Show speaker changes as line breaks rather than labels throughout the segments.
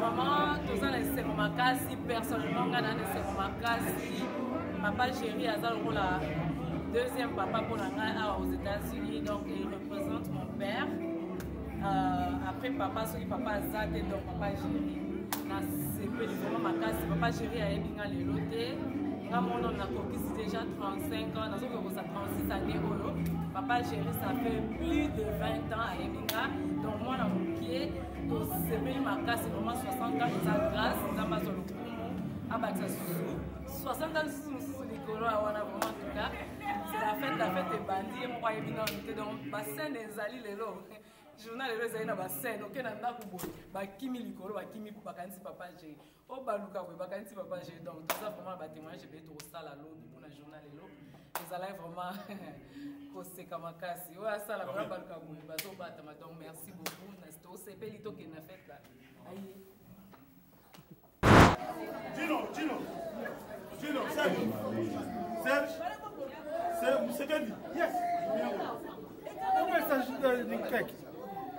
mama toza na esengo makasi. Personnellement ngai naa na esengo makasi. Papa géri aza lokola deuxième papa mpona ngai awa aux états-unis. Donc il représente mon père. Euh, après papa soki papa aza te donc papa géri nasepeli vraimen makasi. Papa géri ayebi ngai lelo te. Nga mono nakokisi déjà 35 ans nazokokosa 36 année oyo. Papa chéri ça fait plus de 20 ans ayebi nga donc mwana mokie tosepeli makasi vraiment 60 ans eza grâce nzambe azwa lokumu abakisa susu 60 ans lisusu mosusu likolo ya wana vraiment en tout cas. C'est la fête la fête ebandi ye moko ayebi nano te donc bascène ezali lelo journal lelo ezali na bascène oke na ndako boye bakimi likolo bakimi bakanisi papa jeri o baluka boye bakanisi papa jeri donc toza vraiment batémoignage ebele tokosala lobi mpona journal lelo ezalaki vraiment koseka makasi oyo asala mpona baluka boye bazobatama donc merci beaucoup tosepeli tokende na fete la aye
Gino, Gino, Gino, Seb, Seb, Seb, c'est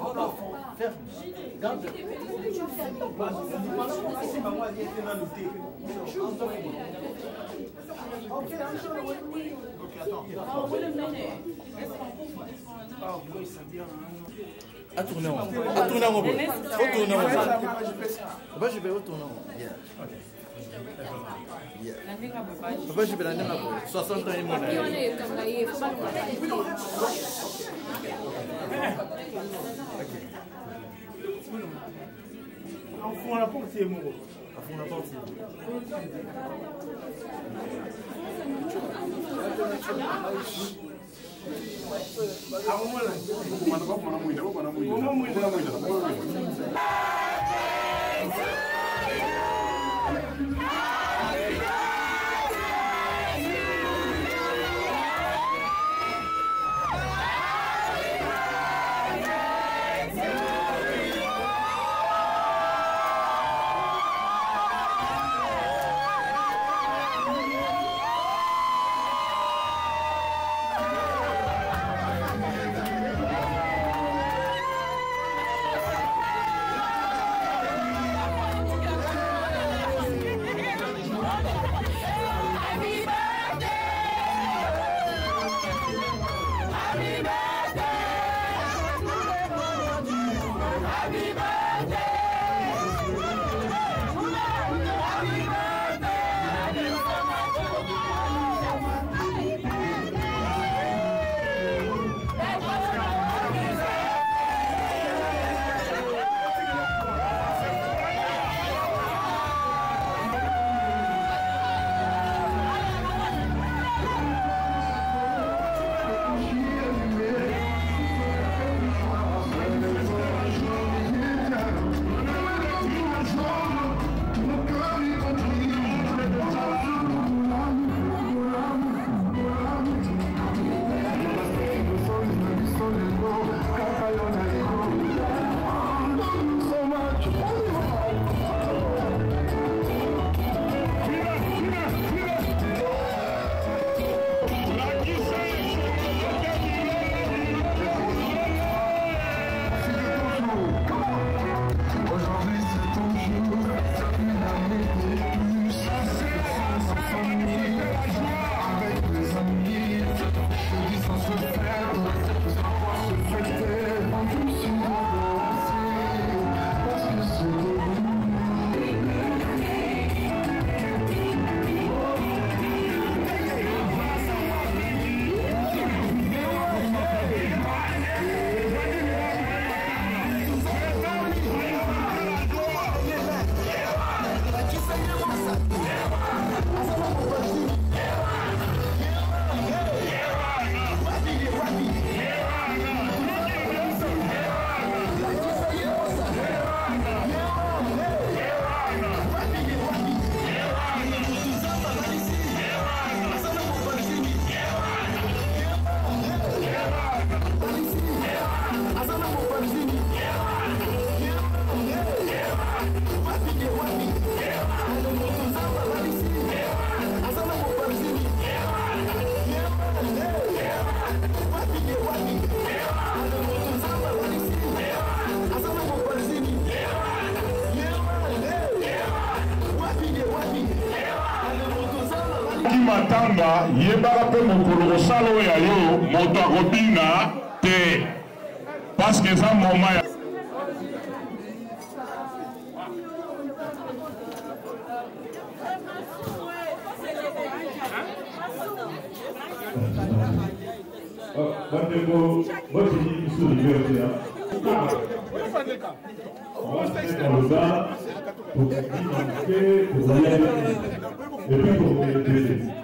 oh non Ferme. Garde. Si maman. Ok, attends. Ah, oui, ça vient.
Atourner en Atourner en Retourner en Papa, je vais retourner en Yeah. Ok. papa jibe na ndenge boye 60 ans ye
mona afungana portie moko afungana
portie akomona
bakomana mwina bakomana mwina
matanga yebaka mpe mokolo kosala oyo yo moto akobina te parceke eza moma ya
bandeko botini biso liberté oza tokoki tokoya epuis tokometele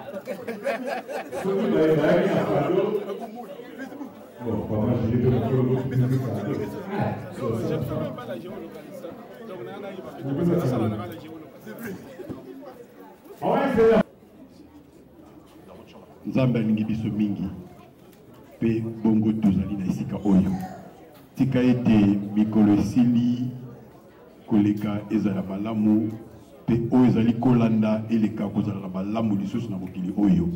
soki bayaki na kado bon papa mokolo
nzambe alingi biso mingi mpe bongo tozali na esika oyo. Tika ete mikolo esili koleka ezala malamu mpe oyo ezali kolanda eleka kozala na malamu lisusu na mokili oyo.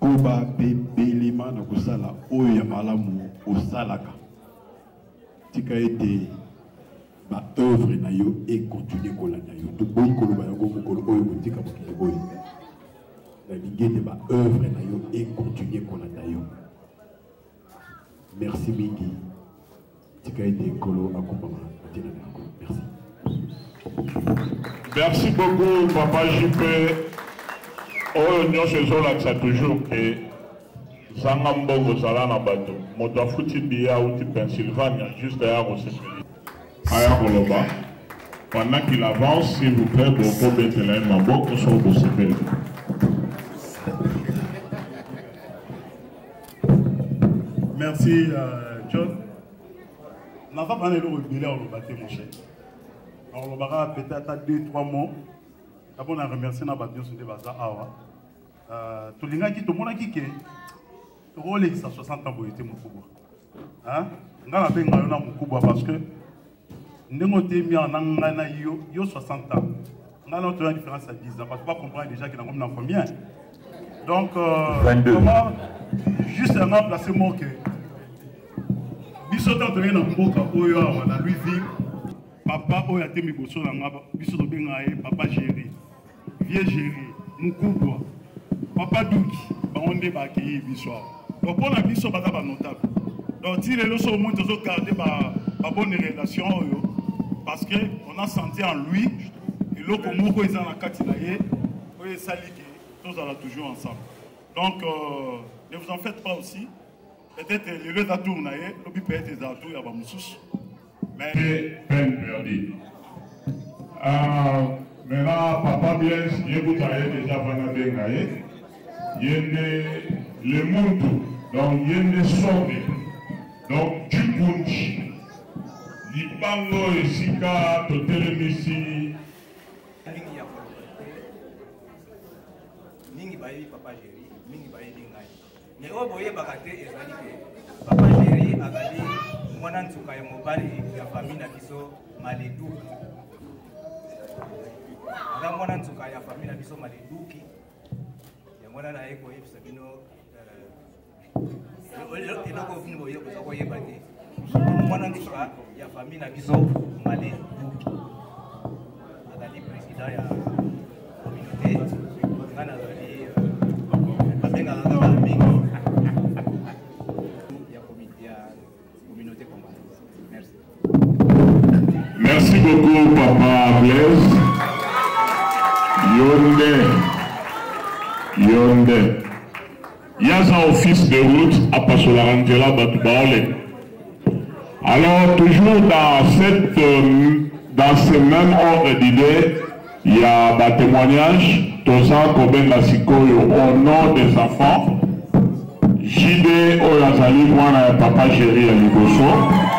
Koba mpe belema na kosala oyo ya malamu osalaka. Tika ete baœuvre na yo ekontinue kolanda yo. Toboyi koloba yango mokolo oyo kotika mokili oyo. Nalingi ete baœuvre na yo ekontinue kolanda yo. Merci mingi. Tika ete ekolo akumbama ntina na yango merci
merci beaucoup papa jipe oyo nyonso ezolakisa toujours ke zanga mbongo ozala na bato. Moto afuti biye auti pennsylvania juste aya kosepeli aya koloba. Pendant qu'il avance s'il vous plaît bokobetela ye maboko so bosepeli
Merci, euh, John. n'a pas parlé de rebelle au Lobaté, mon cher. Alors, le bara peut-être deux, trois mots. D'abord, on a remercié na badio sur des bazar awa. Euh, à 60 ans, pour être mon couple. Hein? Nga na benga yo na mukubwa parce que ndenge otemi awa na ngai na yo yo 60 ans nga na otoya différence à 10 ans déjà na combien donc euh,
22.
comment juste biso na mboka oyo awa na louisville papa oyo atemi liboso na nga biso tobenga ye papa géri vie géri mokubwa papa duki bango nde bakei biso awa. Donc mpo na biso baza banotable donc ti lelo so omoi tozogarde babone relation oyo parce que on a senti en lui eloko moko eza na kati na ye oyo esali ke tozala toujours ensemble. Donc euh, ne vous en faites pas aussi. Peut-être lelo eza tour na ye lobi peut-être ezala tour mais
peine perdue. Euh, maintenant, Papa Blaise, je vous ai déjà vendu ngaye. Yende le muntu, donc yende sobe, donc Djukunchi. Libango esika totelemisi
mingi bayebi papa géri mingi bayebi ngai me oyo boyebaka te ezali ke papa géri azali mwana nsuka ya mobali ya fami na biso maleduki aza mwana nsuka ya fami na biso maleduki yango wana naye koyebisa bino eh, eloko vini boza koyeba te. Mwana nsuka ya fami na biso maleduki azali président ya
Blaise. Yonde. Yonde. Yaza office de route à Pasolarangela Batubaole. Alors, toujours dans, cette, euh, dans ce même ordre d'idée, il y a un témoignage. Toza Kobenga Sikoyo au nom des enfants. JD Oyazali, moi, papa chéri à Liboso.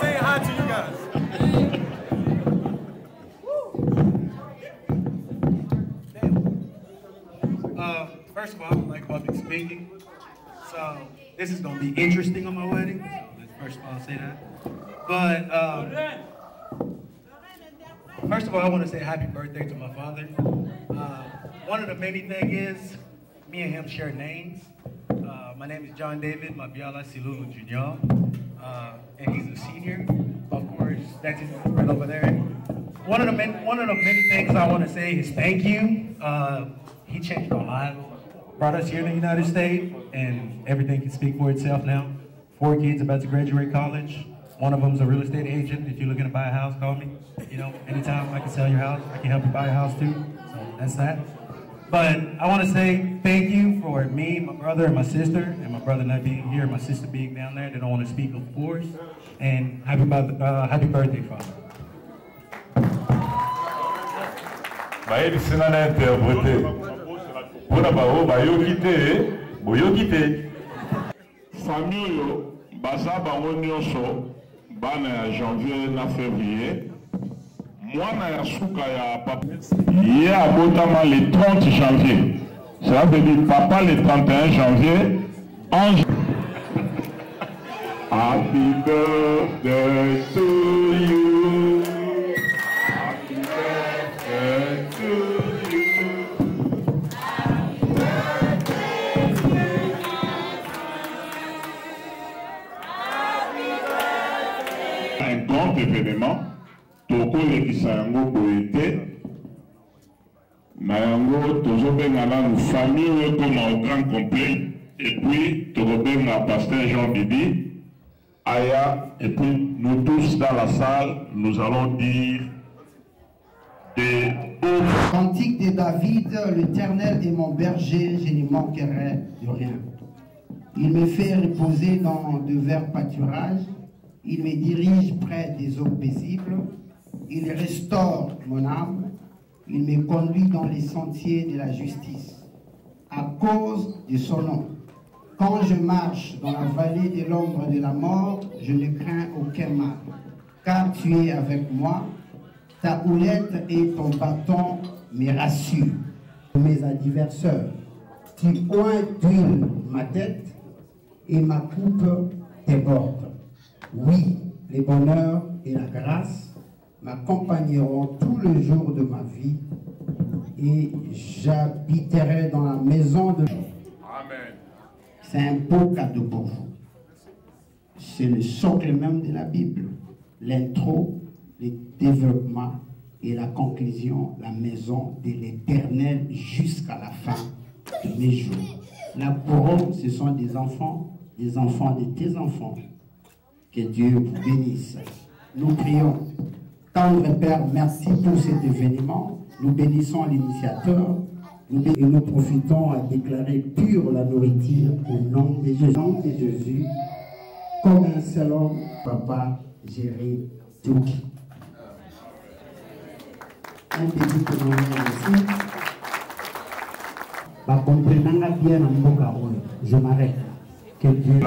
Saying hi to you guys.
Uh, first of all, I like public speaking. So this is going to be interesting on my wedding. So let's first of all say that. But um, first of all, I want to say happy birthday to my father. Uh, one of the many things is me and him share names. Uh, my name is John David Mabiala Silulu Jr. Uh, and he's a senior. Of course, that's his right over there. One of the many, one of the many things I want to say is thank you. Uh, he changed our lives, brought us here in the United States, and everything can speak for itself now. Four kids about to graduate college. One of them's a real estate agent. If you're looking to buy a house, call me. You know, anytime I can sell your house, I can help you buy a house too. So that's that. But I want to say thank you for me, my brother, and my sister, and my brother not being here, my sister being down there. They don't want to speak, of course. And happy, birth- uh, happy birthday, Father.
bayebisi nga na interprete mpona bango bayoki te boyoki te
famille oyo baza bango nyonso bana ya janvier na février mwana ya suka ya papa ye abotama le 30 janvier cela veut dire papa le 31 janvier ange Happy birthday to you. Tokolekisa yango boye te na yango tozobenga nanu famille oyo ekoma au grand complet et puis tokobenga pasteur jean didi aya et puis nous tous dans la salle nous allons dire des
Cantique de David, l'Éternel est mon berger, je ne manquerai de rien. Il me fait reposer dans de verts pâturages, il me dirige près des eaux paisibles, il restaure mon âme, il me conduit dans les sentiers de la justice, à cause de son nom. Quand je marche dans la vallée de l'ombre de la mort, je ne crains aucun mal, car tu es avec moi, ta houlette et ton bâton me rassurent. Mes adversaires, tu oins d'huile ma tête et ma coupe déborde. Oui, les bonheurs et la grâce m'accompagneront tout le jour de ma vie et j'habiterai dans la maison de
Amen.
C'est un beau cadeau pour vous. C'est le socle même de la Bible. L'intro, le développement et la conclusion, la maison de l'éternel jusqu'à la fin de mes jours. La couronne, ce sont des enfants, des enfants de tes enfants. Que Dieu vous bénisse. Nous prions. Tendre Père, merci pour cet événement. Nous bénissons l'initiateur. Et nous profitons à déclarer pure la nourriture au nom de Jésus, comme un seul homme, Papa, gérer tout. Un petit témoignage aussi. bien na mboka oyo je m'arrête que Dieu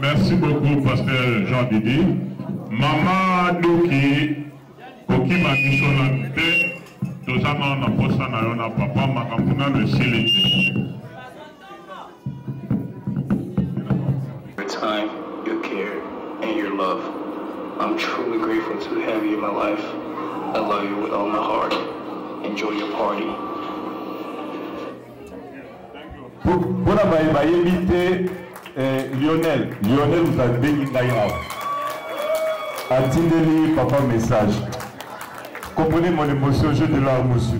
merci beaucoup, pasteur Jean Didi. Mama Doki, kokima biso na te, toza nano na posa na yo na papa, makambo nano esili te.
Your time, your care, and your love. I'm truly grateful to have you in my life. I love you with all my heart. Enjoy your party.
mpona baye bayebi te eh, lionel lionel moto abengi ngai awa atindeli papa message. Comprenez mon émotion je de larme aussi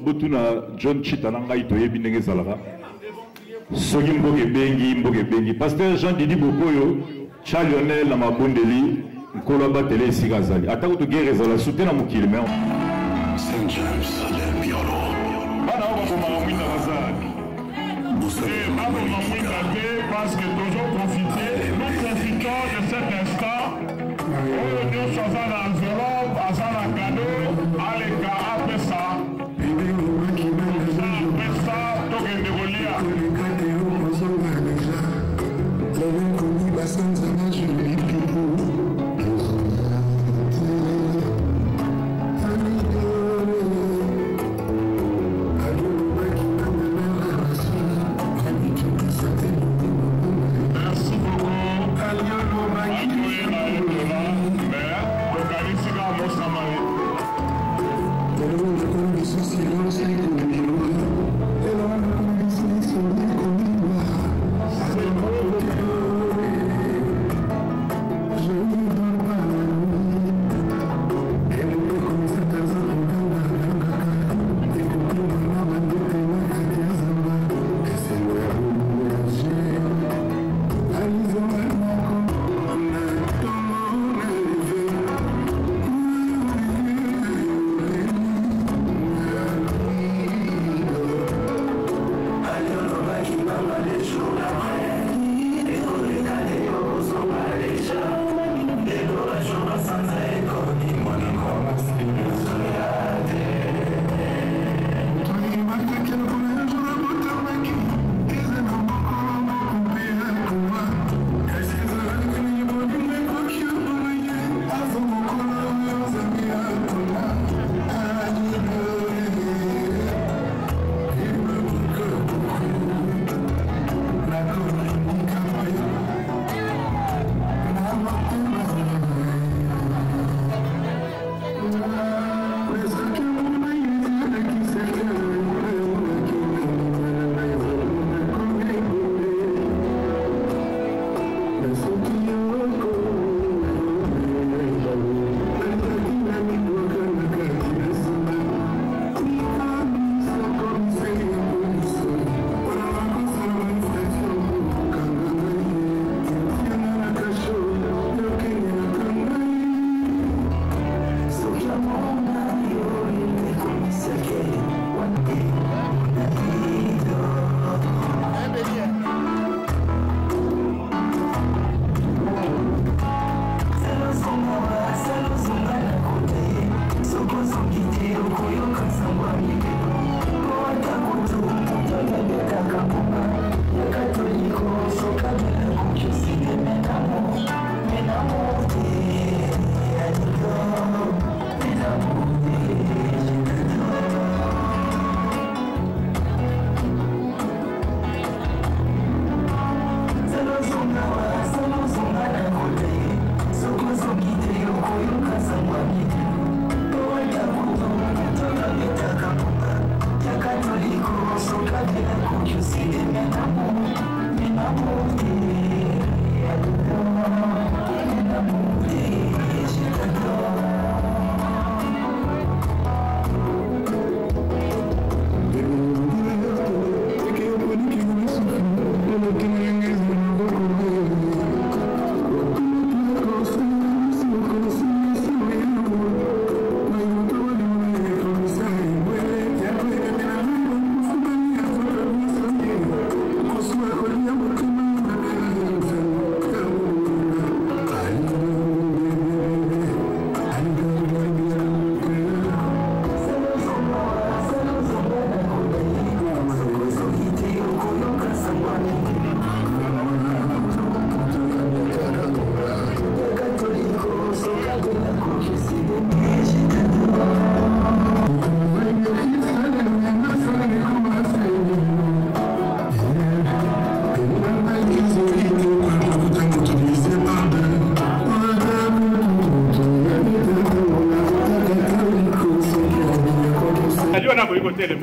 botuna john chita na ngai toyebi ndenge ezalaka. Soki mboka ebengi mboka ebengi paster jean didi bokoyo cha lionel na mabondeli nkolo abatela esika azali. Atako togere ezala su te na mokili me
bana oyo babomaka mwinda bazalaki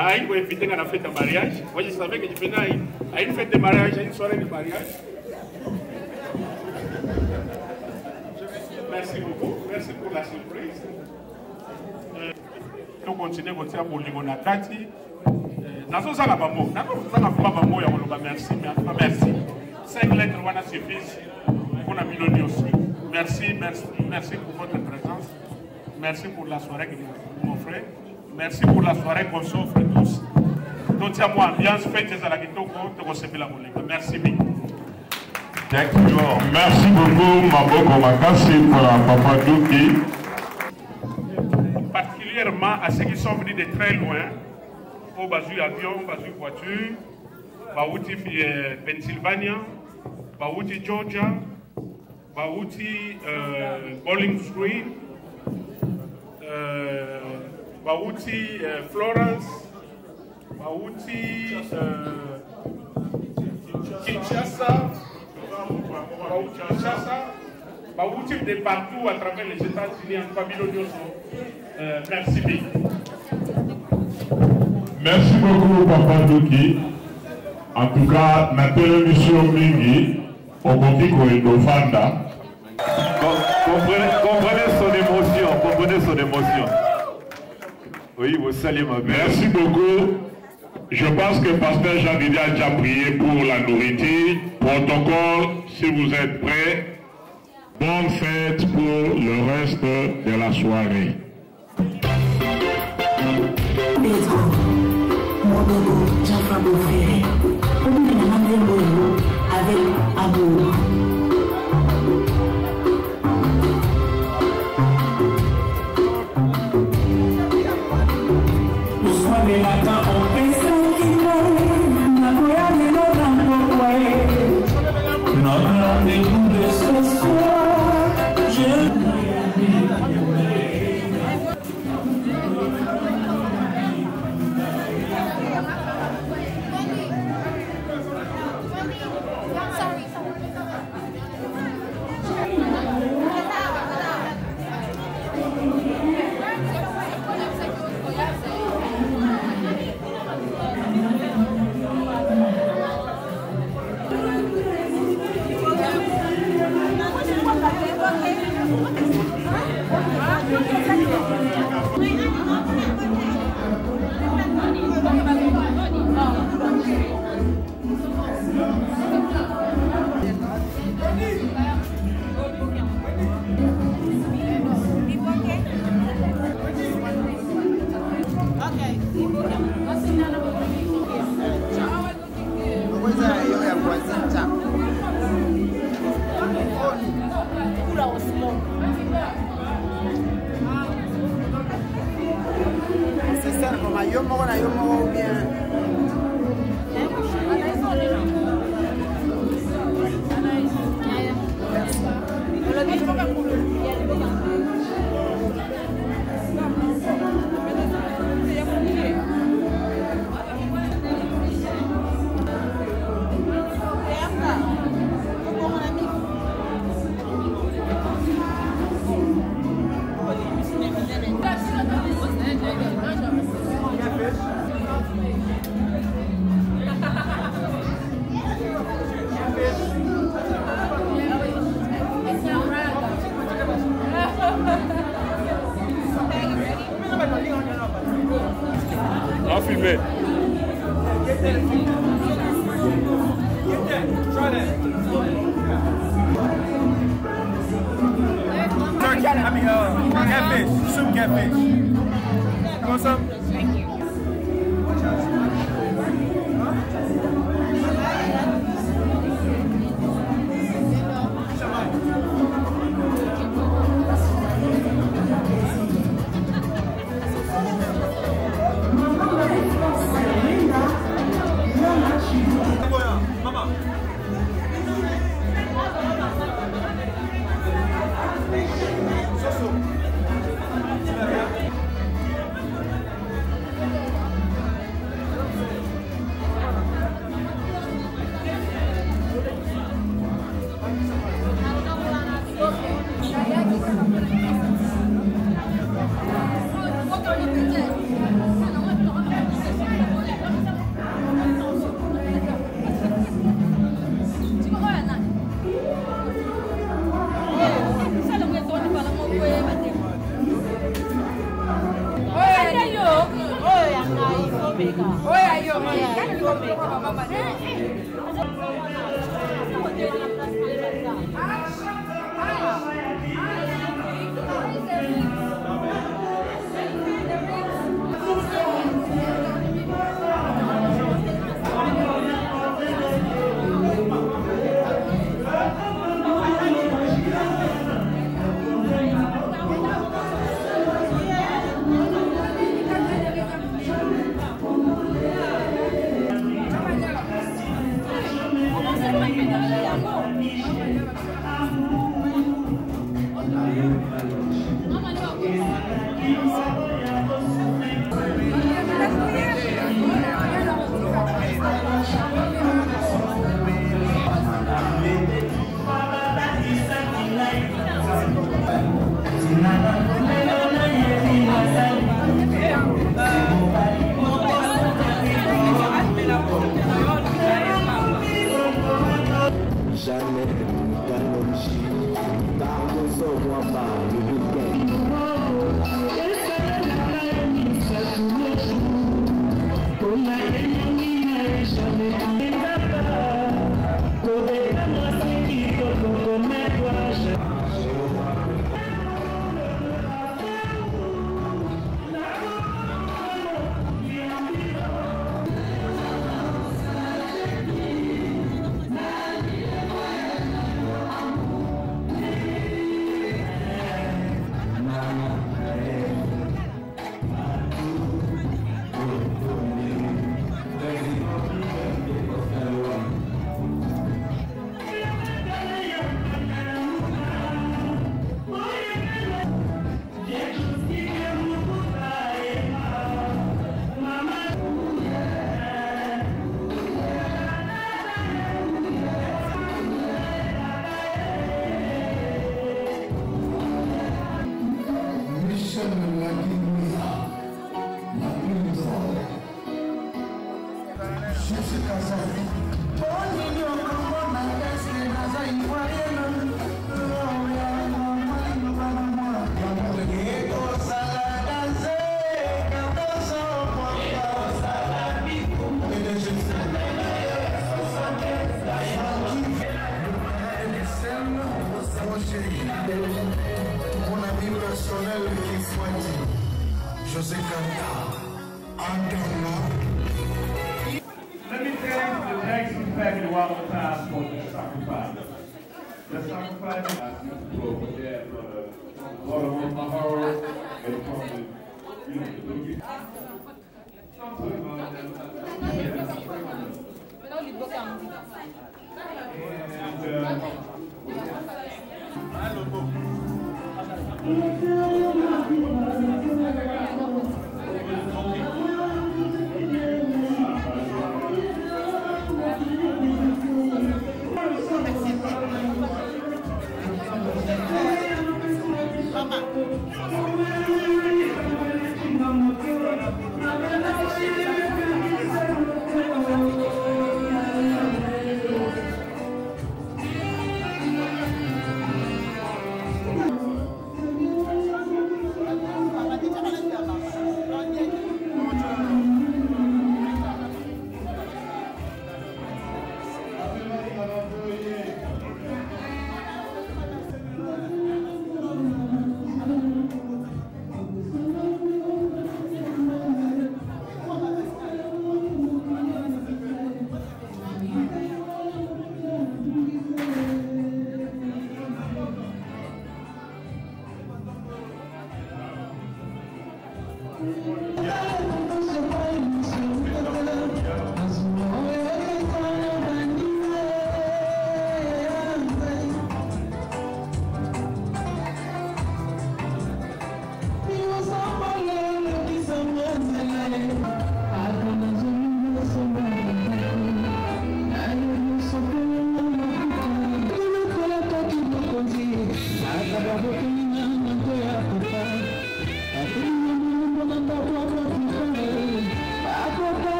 telema ai koinvite nga na fête ya mariage. Moi je savais que je venais à- à une fête de mariage à une soirée de mariage. Merci beaucoup. Merci pour la surprise. Euh, kati Euh, nazozala bamo nazozala kuma bamo ya merci cas merci. Cinq lettres wana suffise mpona bino nyonso merci merci merci pour votre présence. Merci pour la soirée que vous m'offrez merci pour la soirée qu'on s'offre tous. Totia mo ambiance fete ezala kitoko tokosepela kolenga merci mingi
Merci beaucoup, Maboko Makasi, pour la Papa Douki.
particulièrement à ceux qui sont venus de très loin, au Bazu avion, Bazu voiture, Bauti euh, Pennsylvania, Bauti Georgia, Bauti euh, Bowling Green, euh, Bauti euh, Florence, Bauti euh, Kinshasa, Bauti Kinshasa, Bauti de partout à travers les États-Unis, en Babylone, euh, merci bien.
Merci beaucoup, Papa Douki. En tout cas, na télévision mingi, okoki koendofanda.
Comprenez, comprenez son émotion, comprenez son émotion. Oui, vous saluez ma.
Merci beaucoup. Je pense que Pasteur Jean Didier a déjà prié pour la nourriture. Protocole, si vous êtes prêts, bonne fête pour le reste de la soirée.
Turkey, I mean, uh, catfish, soup catfish.
You want some? oyo ayo got no
machine. Thousands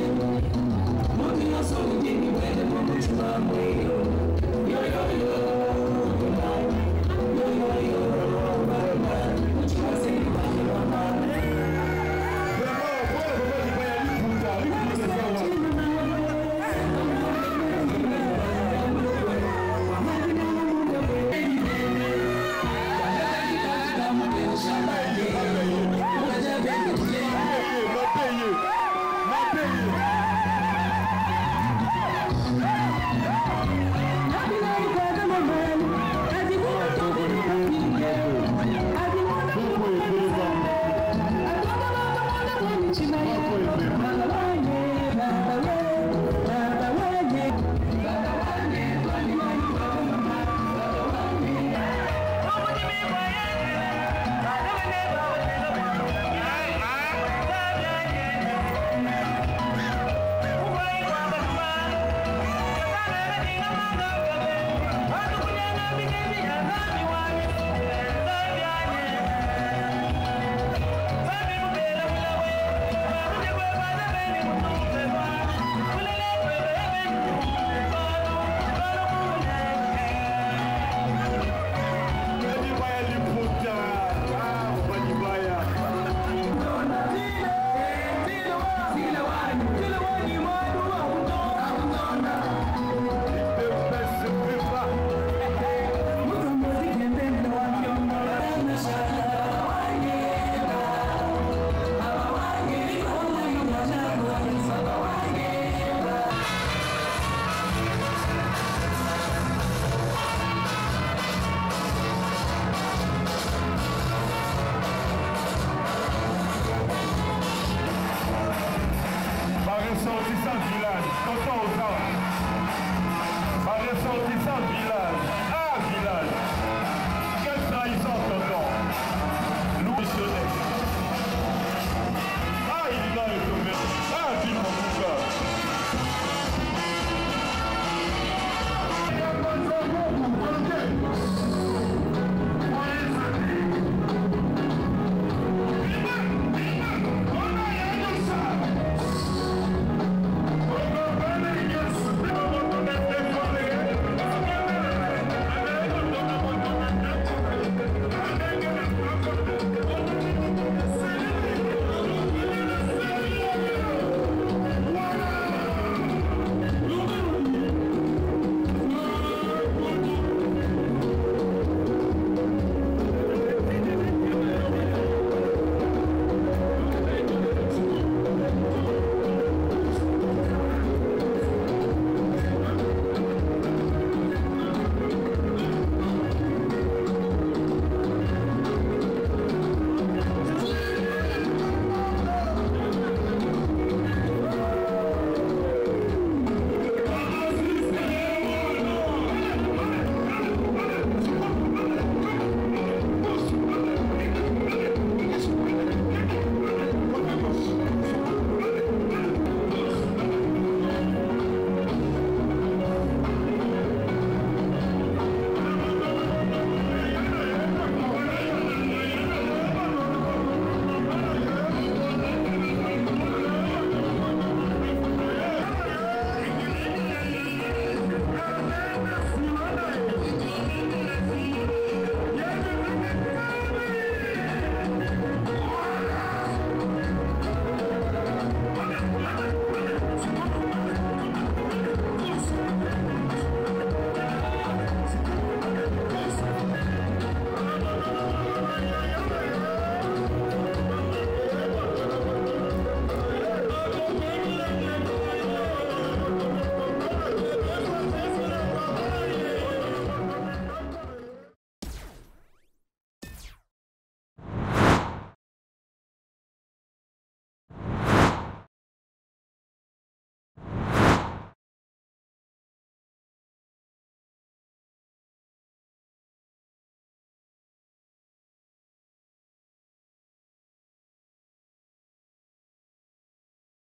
I'm so deep, where the moment you
are waiting.